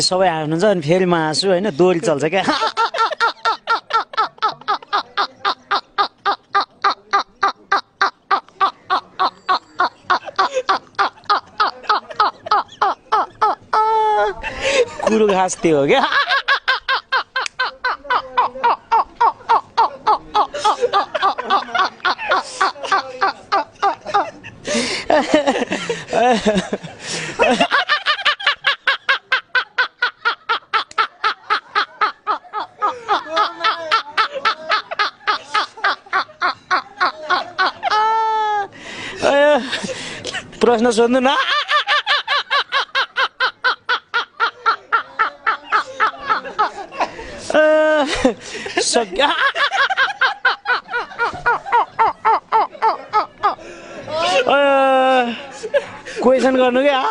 सबै हाल्नुहुन्छ अनि फेरि म हाँसु होइन दोहोरी चल्छ क्या। कुरो घाँस त्यो हो क्या। प्रश्न सोध्नु न सक्यो क्वेसन गर्नु क्या